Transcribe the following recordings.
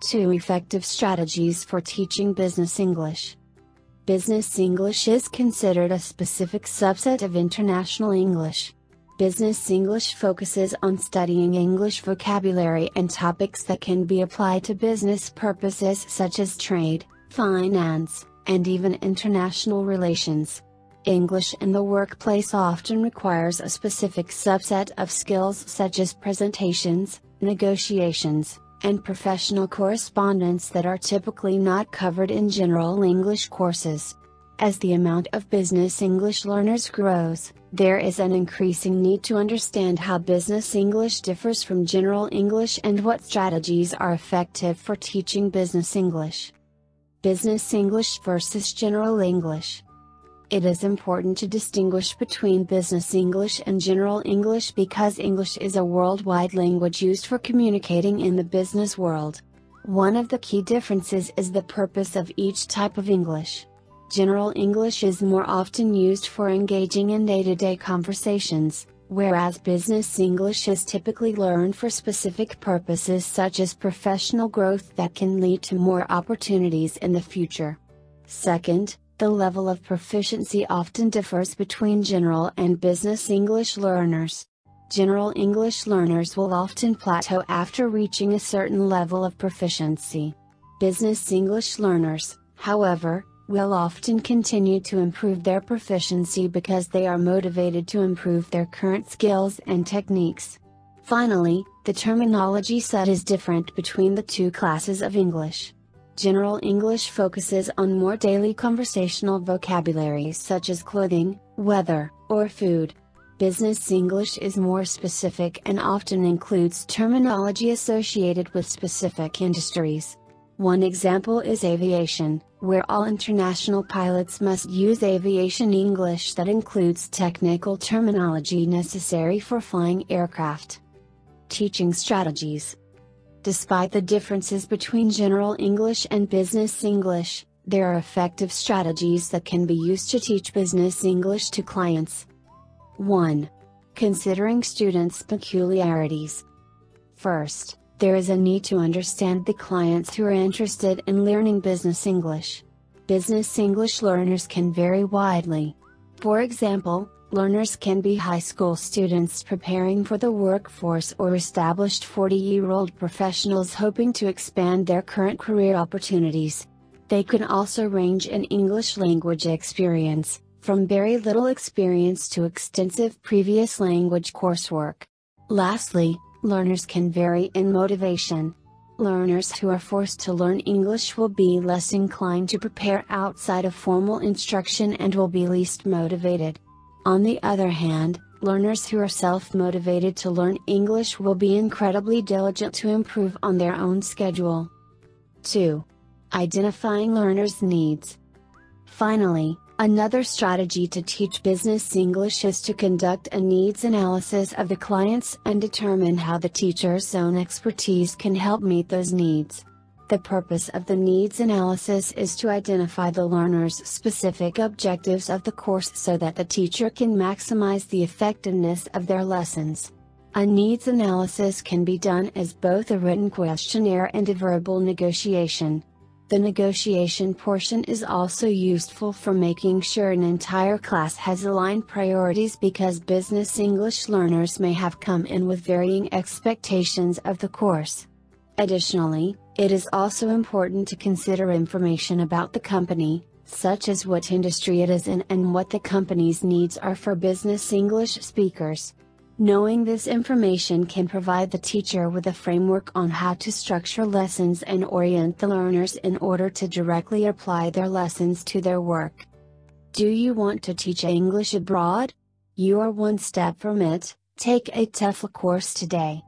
2 Effective strategies for teaching business English. Business English is considered a specific subset of international English. Business English focuses on studying English vocabulary and topics that can be applied to business purposes such as trade, finance, and even international relations. English in the workplace often requires a specific subset of skills such as presentations, negotiations, and professional correspondence that are typically not covered in general English courses. As the amount of business English learners grows, there is an increasing need to understand how business English differs from general English and what strategies are effective for teaching business English. Business English versus General English. It is important to distinguish between Business English and General English because English is a worldwide language used for communicating in the business world. One of the key differences is the purpose of each type of English. General English is more often used for engaging in day to day conversations, whereas Business English is typically learned for specific purposes such as professional growth that can lead to more opportunities in the future. Second, the level of proficiency often differs between general and business English learners. General English learners will often plateau after reaching a certain level of proficiency. Business English learners, however, will often continue to improve their proficiency because they are motivated to improve their current skills and techniques. Finally, the terminology set is different between the two classes of English. General English focuses on more daily conversational vocabulary such as clothing, weather, or food. Business English is more specific and often includes terminology associated with specific industries. One example is aviation, where all international pilots must use aviation English that includes technical terminology necessary for flying aircraft. Teaching strategies Despite the differences between General English and Business English, there are effective strategies that can be used to teach Business English to clients. 1. Considering students' peculiarities. First, there is a need to understand the clients who are interested in learning Business English. Business English learners can vary widely. For example, Learners can be high school students preparing for the workforce or established 40 year old professionals hoping to expand their current career opportunities. They can also range in English language experience, from very little experience to extensive previous language coursework. Lastly, learners can vary in motivation. Learners who are forced to learn English will be less inclined to prepare outside of formal instruction and will be least motivated. On the other hand, learners who are self motivated to learn English will be incredibly diligent to improve on their own schedule. 2. Identifying learners' needs. Finally, another strategy to teach business English is to conduct a needs analysis of the clients and determine how the teacher's own expertise can help meet those needs. The purpose of the needs analysis is to identify the learner's specific objectives of the course so that the teacher can maximize the effectiveness of their lessons. A needs analysis can be done as both a written questionnaire and a verbal negotiation. The negotiation portion is also useful for making sure an entire class has aligned priorities because business English learners may have come in with varying expectations of the course. Additionally, it is also important to consider information about the company, such as what industry it is in and what the company's needs are for business English speakers. Knowing this information can provide the teacher with a framework on how to structure lessons and orient the learners in order to directly apply their lessons to their work. Do you want to teach English abroad? You are one step from it, take a TEFL course today.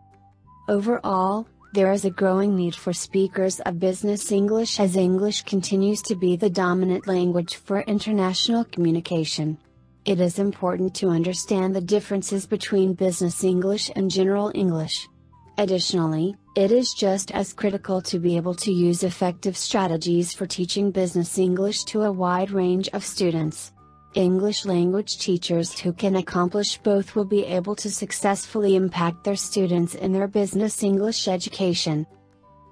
Overall, there is a growing need for speakers of business English as English continues to be the dominant language for international communication. It is important to understand the differences between business English and general English. Additionally, it is just as critical to be able to use effective strategies for teaching business English to a wide range of students. English language teachers who can accomplish both will be able to successfully impact their students in their business English education.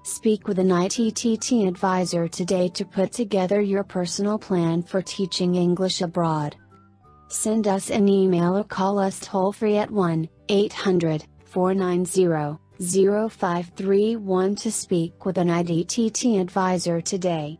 Speak with an ITTT advisor today to put together your personal plan for teaching English abroad. Send us an email or call us toll free at 1 800 490 0531 to speak with an ITTT advisor today.